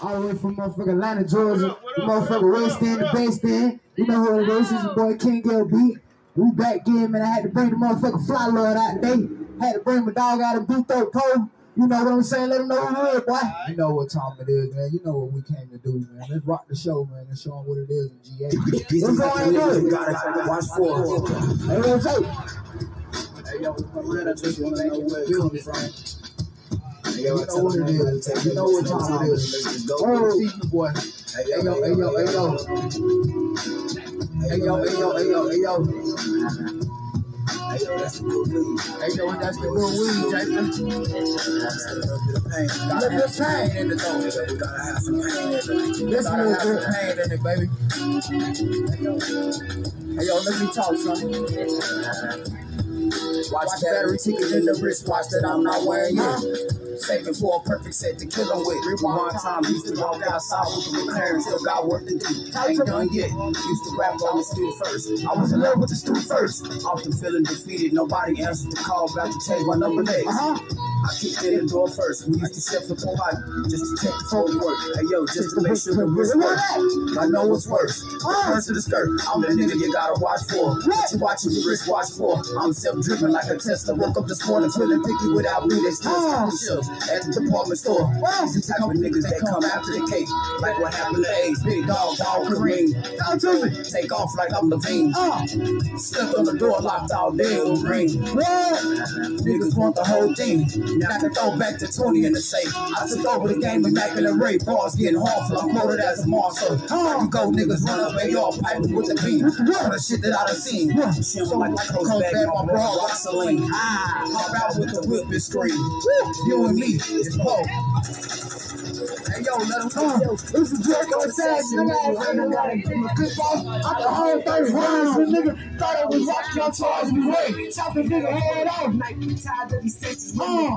All the way from motherfucking Atlanta, Georgia. The motherfucker West End, the best end. You know who it is. It's your boy King LB. We back in, man. I had to bring the motherfucking fly lord out today. Had to bring my dog out of Booth Cove. You know what I'm saying? Let them know who it is, boy. You know what time it is, man. You know what we came to do, man. Let's rock the show, man, and show them what it is in GA. What's going on? You gotta watch for. Hey, what's up? Hey, yo, I just want to know where it comes from. You know what it is. You know what time it is. Oh. See you, boy. Hey, yo, hey, yo, hey, yo. Hey, yo, hey, yo, hey, yo, hey, yo. Hey, yo, that's the good weed. Hey, yo, that's the good weed. Got a little pain in the throat. We gotta have some pain in it. This Gotta have some pain in it, baby. Hey, yo, let me talk, son. Watch the battery ticket in the wristwatch that I'm not wearing yet. Saving for a perfect set to kill kill 'em with. Rewind time, used to walk outside with the McLaren, still got work to do. Ain't done yet. Used to rap on the stool first. I was in love with the stool first. Often feeling defeated, nobody answered the call. About to take my number next. Uh-huh. I kicked in the door first. We used to step the pipe just to check the phone work. Hey yo, just to make sure the wrist work. I know what's worse. The purse of the skirt. I'm the nigga you gotta watch for. What you watching your wrist watch for? I'm self-driven like a Tesla. Woke up this morning feeling picky without me. They still the shelves at the department store. The type of niggas that come after the cake. Like what happened to Ace. Big dog, dog Kareem. Talk to me. Take off like I'm Levine. Uh, Slept on the door, locked all day ring. what? Niggas want the whole thing. Now I can throw back to 20 in the safe. I took over the game with Mac and the Ray. Bars getting harmful. I'm quoted as a monster. You go, niggas run up and y'all piping with the beat. All the shit that I done seen. Don't like my coach back, my bra, Rosaline. Ah, hop out with the whip and scream. You and me, it's Poe. Hey, yo, let him Uh, go. it's a Draco assassin. Nigga, I ain't gotta a clip off. I the whole 30 rounds. The nigga thought it was rocky on charge me way. Chop the nigga head off.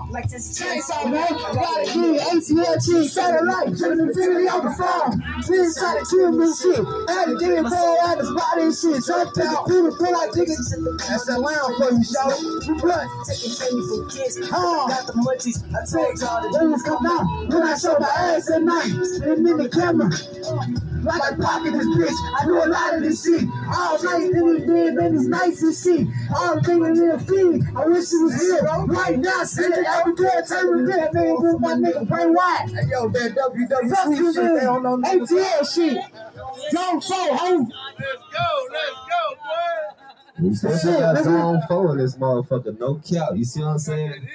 Uh, chainsaw, man. Gotta get ATL cheese, satellite, turn infinity on the phone. Please try to kill me shit. Had to get out the body and shit. Jumped out, people feel like niggas. That's that lounge for you, show. Blood. Uh, Got the munchies, I take all the Niggas come out when I show my ass at night. And in the camera, like I pocket this bitch. I do a lot of this shit. All night, in the bed, man, it's nice and shit. All thinking in the feed. I wish it was here. Right now, sit it every day. Turn the bed, man, with my nigga Bray White. Hey, yo, that Fuck WWE shit, they don't know man. nothing. ATL shit. Don't fall, ho. Let's go, let's go, boy. We still got zone four in this motherfucker. No cap. You see what I'm saying?